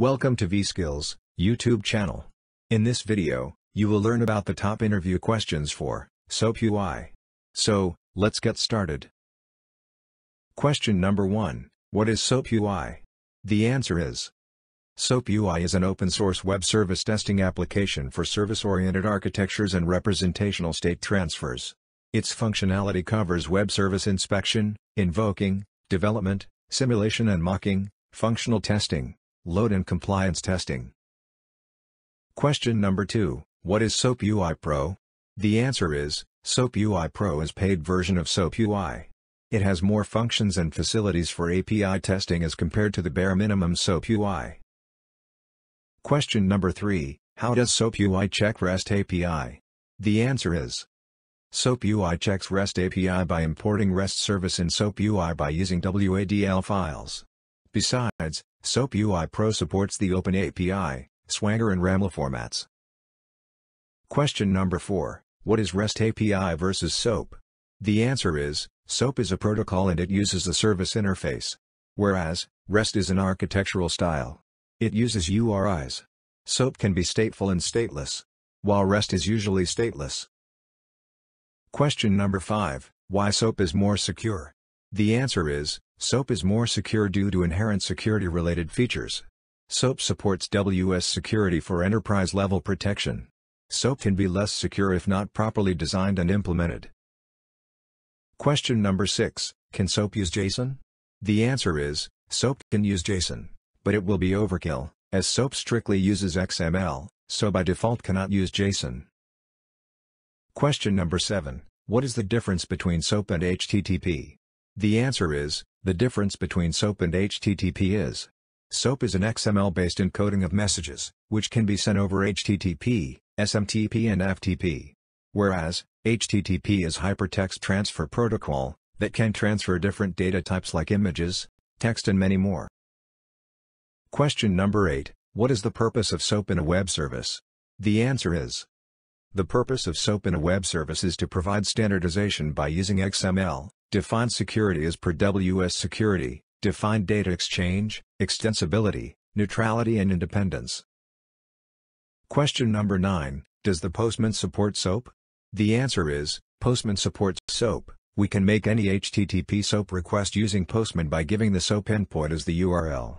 Welcome to vSkills, YouTube channel. In this video, you will learn about the top interview questions for SOAP UI. So, let's get started. Question number 1, what is SOAP UI? The answer is SOAP UI is an open-source web service testing application for service-oriented architectures and representational state transfers. Its functionality covers web service inspection, invoking, development, simulation and mocking, functional testing, Load and compliance testing. Question number 2, what is SOAP UI Pro? The answer is, SOAP UI Pro is paid version of SOAP UI. It has more functions and facilities for API testing as compared to the bare minimum SOAP UI. Question number 3, how does SOAP UI check REST API? The answer is, SOAP UI checks REST API by importing REST service in SOAP UI by using WADL files. Besides, SOAP UI Pro supports the OpenAPI, Swagger and RAML formats. Question number 4, what is REST API versus SOAP? The answer is, SOAP is a protocol and it uses a service interface. Whereas, REST is an architectural style. It uses URIs. SOAP can be stateful and stateless. While REST is usually stateless. Question number 5, why SOAP is more secure? The answer is, SOAP is more secure due to inherent security-related features. SOAP supports WS security for enterprise-level protection. SOAP can be less secure if not properly designed and implemented. Question number 6, can SOAP use JSON? The answer is, SOAP can use JSON, but it will be overkill, as SOAP strictly uses XML, so by default cannot use JSON. Question number 7, what is the difference between SOAP and HTTP? The answer is, the difference between SOAP and HTTP is SOAP is an XML-based encoding of messages, which can be sent over HTTP, SMTP and FTP. Whereas, HTTP is Hypertext Transfer Protocol, that can transfer different data types like images, text and many more. Question number 8, what is the purpose of SOAP in a web service? The answer is The purpose of SOAP in a web service is to provide standardization by using XML, Defined security is per WS security, defined data exchange, extensibility, neutrality and independence. Question number 9, does the Postman support SOAP? The answer is, Postman supports SOAP. We can make any HTTP SOAP request using Postman by giving the SOAP endpoint as the URL.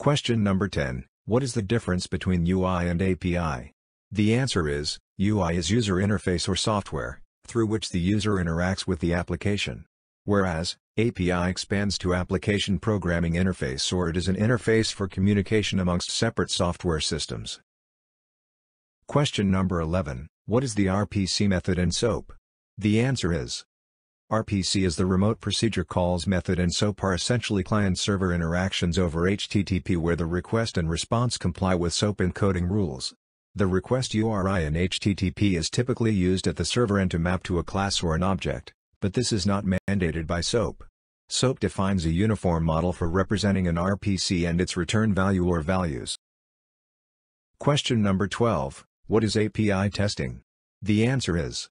Question number 10, what is the difference between UI and API? The answer is, UI is user interface or software, through which the user interacts with the application. Whereas, API expands to Application Programming Interface or it is an interface for communication amongst separate software systems. Question number 11, what is the RPC method in SOAP? The answer is RPC is the Remote Procedure Calls method and SOAP are essentially client-server interactions over HTTP where the request and response comply with SOAP encoding rules. The request URI in HTTP is typically used at the server end to map to a class or an object, but this is not mandated by SOAP. SOAP defines a uniform model for representing an RPC and its return value or values. Question number 12, what is API testing? The answer is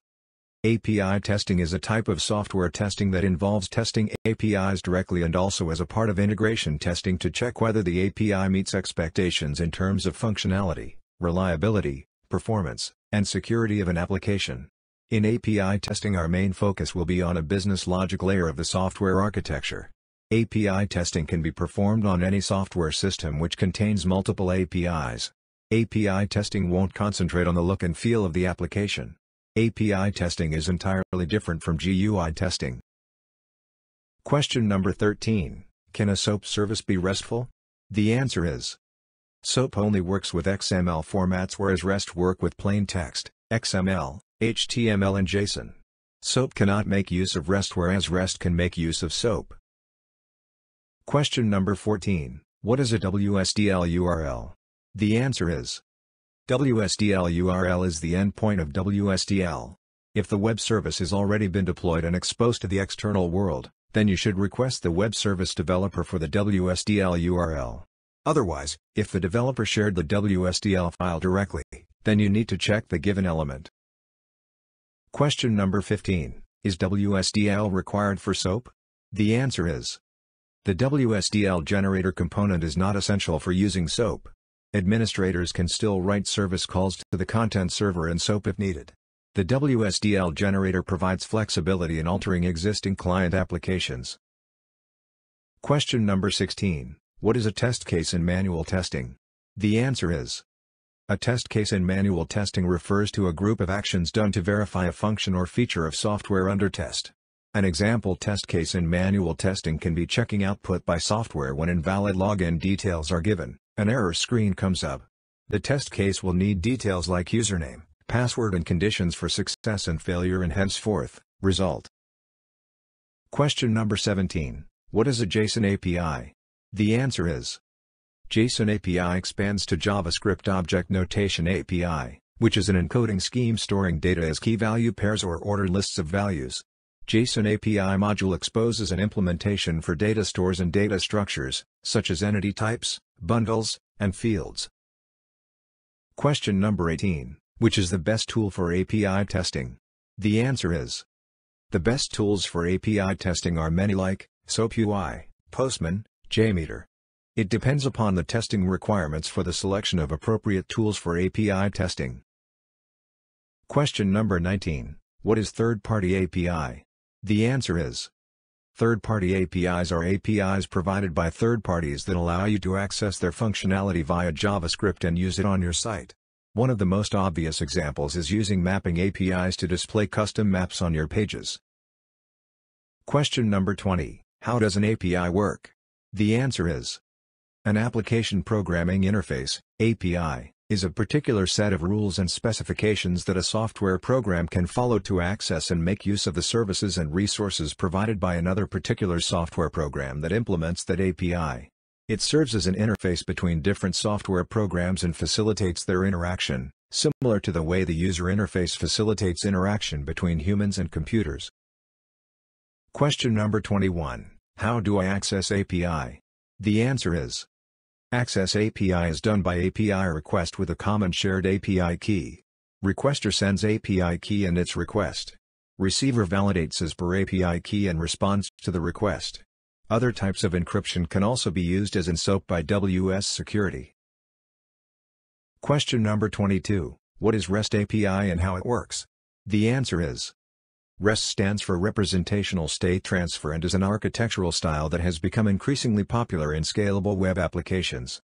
API testing is a type of software testing that involves testing APIs directly and also as a part of integration testing to check whether the API meets expectations in terms of functionality reliability, performance, and security of an application. In API testing our main focus will be on a business logic layer of the software architecture. API testing can be performed on any software system which contains multiple APIs. API testing won't concentrate on the look and feel of the application. API testing is entirely different from GUI testing. Question number 13, can a SOAP service be RESTful? The answer is SOAP only works with XML formats whereas REST work with plain text, XML, HTML and JSON. SOAP cannot make use of REST whereas REST can make use of SOAP. Question number 14, what is a WSDL URL? The answer is WSDL URL is the endpoint of WSDL. If the web service has already been deployed and exposed to the external world, then you should request the web service developer for the WSDL URL. Otherwise, if the developer shared the WSDL file directly, then you need to check the given element. Question number 15, is WSDL required for SOAP? The answer is The WSDL generator component is not essential for using SOAP. Administrators can still write service calls to the content server in SOAP if needed. The WSDL generator provides flexibility in altering existing client applications. Question number 16. What is a test case in manual testing? The answer is a test case in manual testing refers to a group of actions done to verify a function or feature of software under test. An example test case in manual testing can be checking output by software when invalid login details are given, an error screen comes up. The test case will need details like username, password and conditions for success and failure and henceforth, result. Question number 17. What is a JSON API? The answer is JSON API expands to JavaScript Object Notation API, which is an encoding scheme storing data as key value pairs or ordered lists of values. JSON API module exposes an implementation for data stores and data structures, such as entity types, bundles, and fields. Question number 18. Which is the best tool for API testing? The answer is The best tools for API testing are many like SoapUI, Postman, JMeter. It depends upon the testing requirements for the selection of appropriate tools for API testing. Question number 19. What is third-party API? The answer is Third-party APIs are APIs provided by third parties that allow you to access their functionality via JavaScript and use it on your site. One of the most obvious examples is using mapping APIs to display custom maps on your pages. Question number 20. How does an API work? The answer is An application programming interface, API, is a particular set of rules and specifications that a software program can follow to access and make use of the services and resources provided by another particular software program that implements that API. It serves as an interface between different software programs and facilitates their interaction, similar to the way the user interface facilitates interaction between humans and computers. Question number 21. How do I access API? The answer is Access API is done by API request with a common shared API key. Requester sends API key and its request. Receiver validates as per API key and responds to the request. Other types of encryption can also be used as in SOAP by WS Security. Question number 22. What is REST API and how it works? The answer is REST stands for Representational State Transfer and is an architectural style that has become increasingly popular in scalable web applications.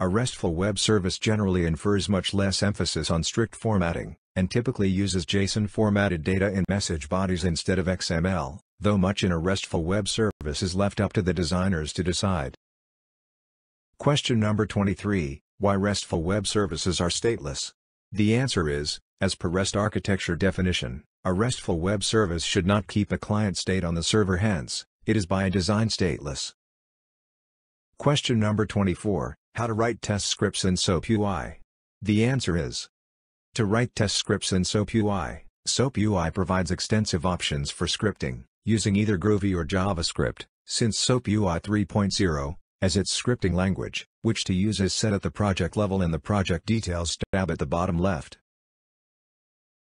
A RESTful web service generally infers much less emphasis on strict formatting, and typically uses JSON-formatted data in message bodies instead of XML, though much in a RESTful web service is left up to the designers to decide. Question number 23, why RESTful web services are stateless? The answer is, as per REST architecture definition, a RESTful web service should not keep a client state on the server hence, it is by design stateless. Question number 24, how to write test scripts in SOAP UI? The answer is To write test scripts in SOAP UI, SOAP UI provides extensive options for scripting, using either Groovy or JavaScript, since SOAP UI 3.0, as its scripting language, which to use is set at the project level in the project details tab at the bottom left.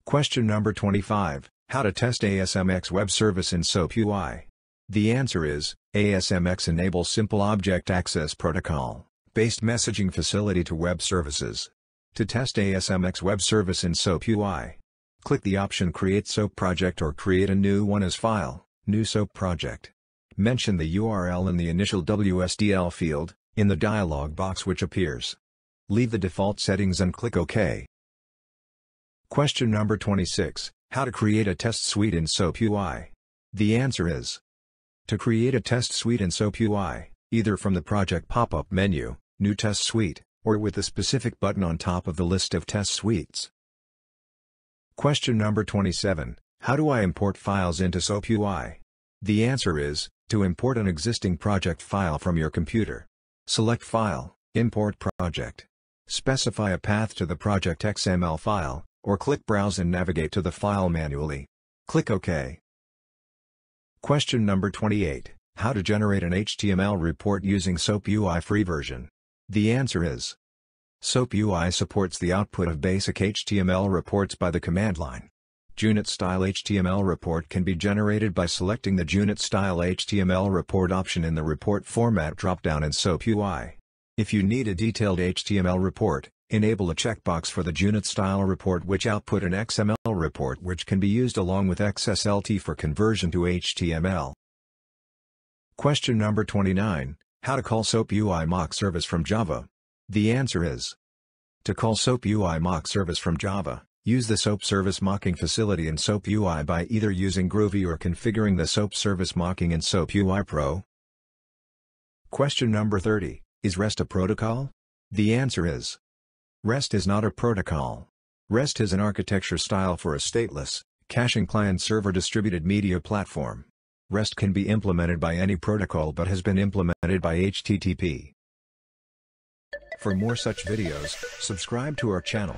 Question number 25, how to test ASMX web service in SOAP UI. The answer is, ASMX enables simple object access protocol, based messaging facility to web services. To test ASMX web service in SOAP UI, click the option Create SOAP project or create a new one as file, New SOAP project. Mention the URL in the initial WSDL field, in the dialog box which appears. Leave the default settings and click OK. Question number 26, How to create a test suite in SOAP UI? The answer is To create a test suite in SOAP UI, either from the project pop-up menu, New Test Suite, or with the specific button on top of the list of test suites. Question number 27, How do I import files into SOAP UI? The answer is, to import an existing project file from your computer. Select File, Import Project. Specify a path to the project XML file, or click Browse and navigate to the file manually. Click OK. Question number 28. How to generate an HTML report using SOAP UI free version? The answer is SOAP UI supports the output of basic HTML reports by the command line. Junit Style HTML report can be generated by selecting the Junit Style HTML report option in the Report Format dropdown in SOAP UI. If you need a detailed HTML report, enable a checkbox for the Junit Style report which output an XML report which can be used along with XSLT for conversion to HTML. Question number 29, How to call SOAP UI mock service from Java? The answer is to call SOAP UI mock service from Java, use the SOAP service mocking facility in SOAP UI by either using Groovy or configuring the SOAP service mocking in SOAP UI Pro. Question number 30, is REST a protocol? The answer is REST is not a protocol. REST is an architecture style for a stateless, caching client-server distributed media platform. REST can be implemented by any protocol but has been implemented by HTTP. For more such videos, subscribe to our channel.